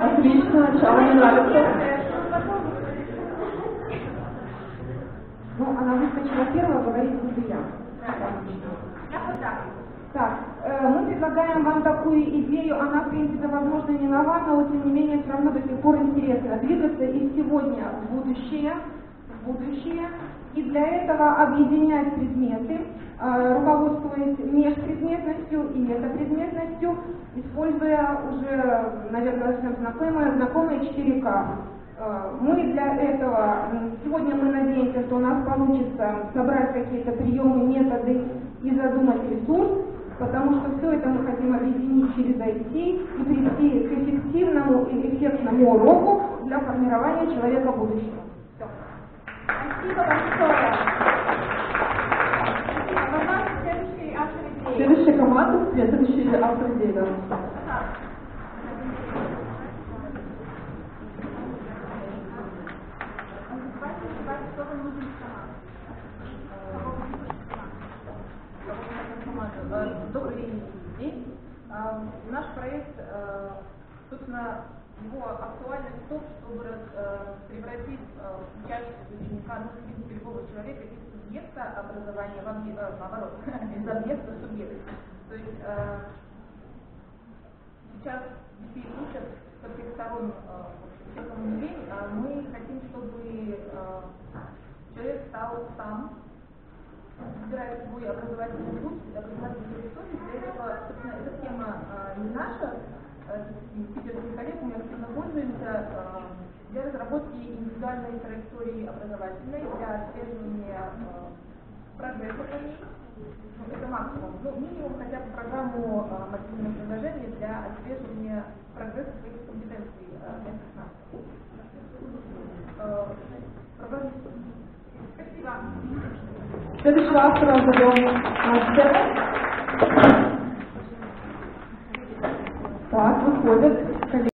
Отлично, начало мне нравится. Ну, она выскочила первая, говорить буду я. Так, э, мы предлагаем вам такую идею, она, в принципе, возможно, не нова, но, тем не менее, все равно до сих пор интересно. Двигаться из сегодня в будущее, будущее, и для этого объединять предметы, э, руководствуясь межпредметностью и метапредметностью, используя уже, наверное, всем знакомые, знакомые 4К. Э, Мы для этого, сегодня мы надеемся, что у нас получится собрать какие-то приемы, методы и задумать ресурс, потому что все это мы хотим объединить через IT и прийти к эффективному и эффектному уроку для формирования человека будущего. Все. Спасибо большое. Спасибо. У нас следующий автор идеи. Следующая команда, следующий автор идеи. да. Давайте называть, что вам нужен команд. Кого вы хотите команду? Э, Добрый день. А, Наш проект, э, собственно, его актуальность в том, чтобы э, превратить э, учащегося ученика, ну, принципе, любого человека из субъекта образования в объект, э, наоборот, из объекта в субъект. То есть сейчас детей учат со всех сторон э, не лень, а мы хотим, чтобы человек стал сам выбирает свой образовательный путь, образовательную территорию. Для этого, собственно, эта схема э, не наша, э, с питерским коллегами мы активно пользуемся э, для разработки индивидуальной траектории образовательной, для отслеживания э, прогресса по ней. Ну, это максимум. Ну, минимум хотя бы программу э, мотивного предложения для отслеживания прогресса своих компетенций э, для всех нас. Э, программа- Спасибо. brought before the